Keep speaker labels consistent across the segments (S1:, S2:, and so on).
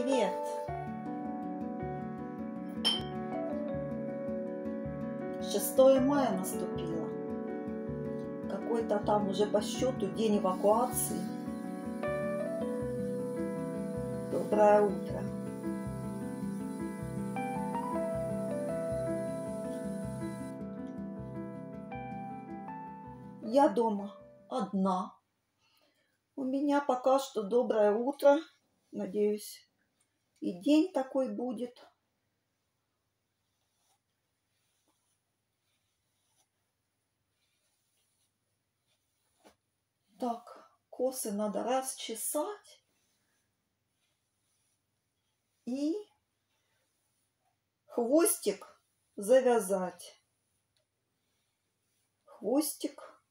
S1: Привет! Шестое мая наступило. Какой-то там уже по счету день эвакуации. Доброе утро. Я дома одна. У меня пока что доброе утро. Надеюсь, и день такой будет. Так, косы надо расчесать. И хвостик завязать. Хвостик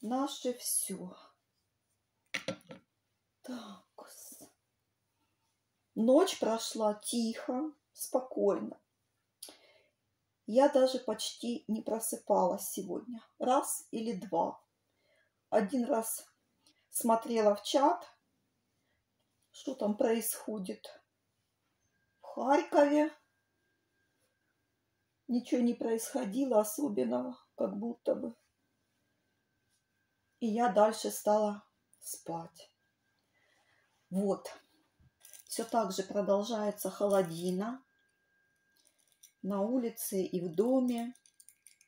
S1: наше все. Так. Ночь прошла тихо, спокойно. Я даже почти не просыпалась сегодня. Раз или два. Один раз смотрела в чат, что там происходит. В Харькове ничего не происходило особенного, как будто бы. И я дальше стала спать. Вот. Все так же продолжается холодина на улице и в доме.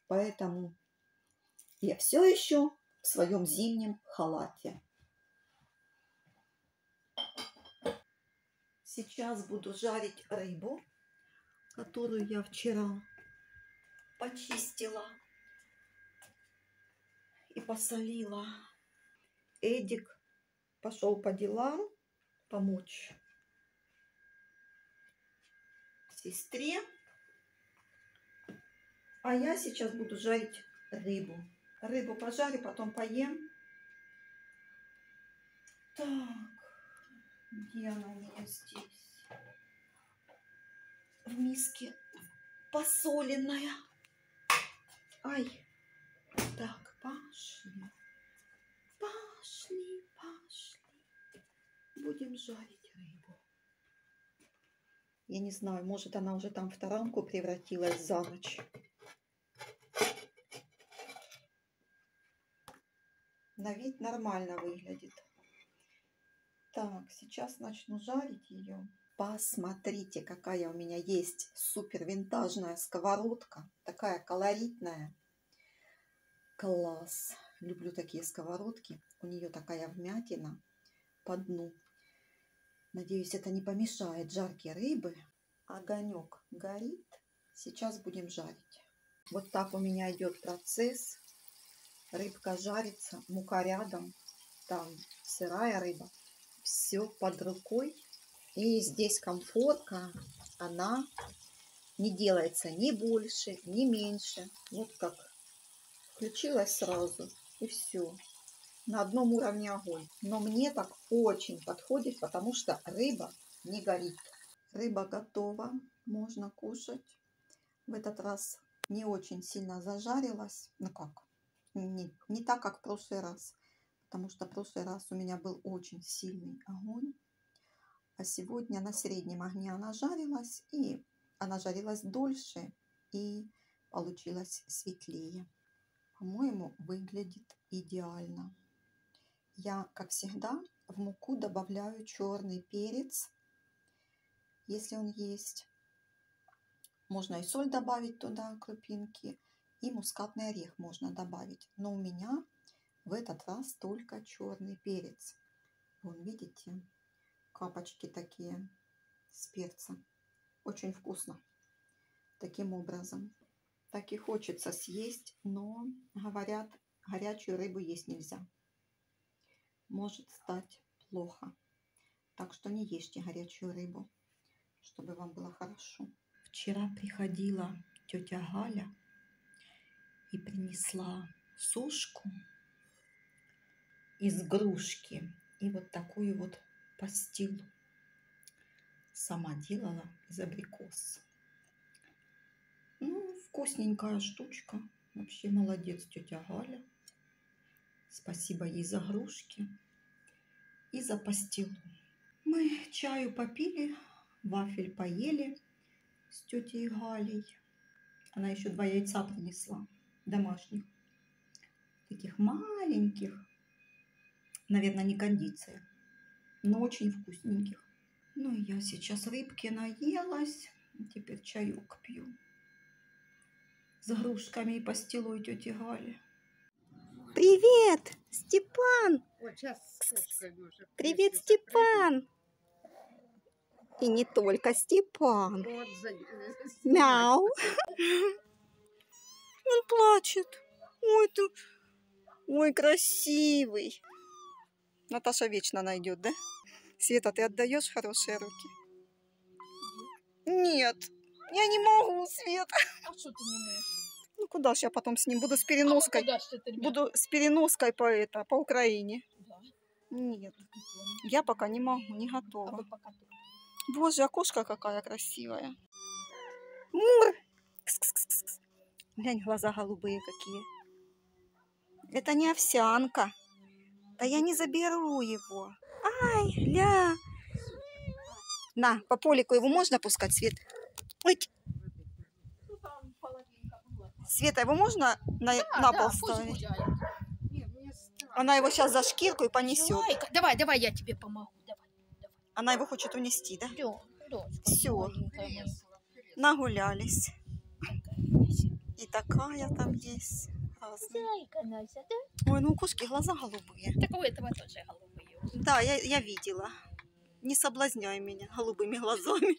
S1: Поэтому я все еще в своем зимнем халате. Сейчас буду жарить рыбу, которую я вчера почистила и посолила. Эдик пошел по делам помочь сестре. А я сейчас буду жарить рыбу. Рыбу пожарю, потом поем. Так, где она у меня здесь? В миске посоленная. Ай, так, пошли. Пошли, пошли. Будем жарить. Я не знаю, может она уже там в таранку превратилась за ночь. На вид нормально выглядит. Так, сейчас начну жарить ее. Посмотрите, какая у меня есть супер винтажная сковородка. Такая колоритная. Класс. Люблю такие сковородки. У нее такая вмятина по дну. Надеюсь, это не помешает жарке рыбы. Огонек горит. Сейчас будем жарить. Вот так у меня идет процесс. Рыбка жарится, мука рядом. Там сырая рыба. Все под рукой. И здесь комфорка. Она не делается ни больше, ни меньше. Вот как включилась сразу. И все на одном уровне огонь. Но мне так очень подходит, потому что рыба не горит. Рыба готова, можно кушать. В этот раз не очень сильно зажарилась. Ну как, не, не так, как в прошлый раз. Потому что в прошлый раз у меня был очень сильный огонь. А сегодня на среднем огне она жарилась. И она жарилась дольше. И получилась светлее. По-моему, выглядит идеально. Я, как всегда, в муку добавляю черный перец, если он есть. Можно и соль добавить туда, крупинки, и мускатный орех можно добавить. Но у меня в этот раз только черный перец. Вон, видите, капочки такие с перца. Очень вкусно. Таким образом. Так и хочется съесть, но, говорят, горячую рыбу есть нельзя может стать плохо. Так что не ешьте горячую рыбу, чтобы вам было хорошо. Вчера приходила тетя Галя и принесла сушку из грушки и вот такую вот пастилу. Сама делала из абрикос. Ну, вкусненькая штучка. Вообще молодец тетя Галя. Спасибо ей за грушки и за пастилу. Мы чаю попили, вафель поели с тетей Галей. Она еще два яйца принесла, домашних. Таких маленьких. Наверное, не кондиция, но очень вкусненьких. Ну, я сейчас рыбки наелась. Теперь чаюк пью. С грушками и пастилой тети Гали. Привет, Степан! Привет, Степан! И не только Степан.
S2: Вот за-
S1: Мяу. Он плачет. Ой, ты... Ой, красивый. Наташа вечно найдет, да? Света, ты отдаешь хорошие руки? Нет, я не могу, Света.
S2: А что ты не можешь?
S1: Куда ж я потом с ним буду с
S2: А
S1: переноской?
S2: ребят?
S1: Буду с переноской по это, по Украине.
S2: Да.
S1: Нет, я пока не могу, не
S2: А
S1: готова.
S2: тут.
S1: Боже, окошко какая красивая. Мур! Кс-кс-кс-кс. Глянь, глаза голубые какие. Это не овсянка. Да я не заберу его. Ай, ля. На, по полику его можно пускать, Свет? Ой,
S2: Ну, там половинка была.
S1: Света, его можно на,
S2: Да,
S1: на
S2: да,
S1: пол
S2: пусть
S1: ставить?
S2: страшно.
S1: Она его сейчас за шкирку и понесет.
S2: Давай, давай, я тебе помогу. Давай,
S1: Она его хочет унести, да?
S2: маленькая моя.
S1: Нагулялись. И такая там есть.
S2: Зайка Нася, да?
S1: Ой, ну у кошки глаза голубые.
S2: Так у этого тоже голубые.
S1: Да, я, я видела. Не соблазняй меня голубыми глазами.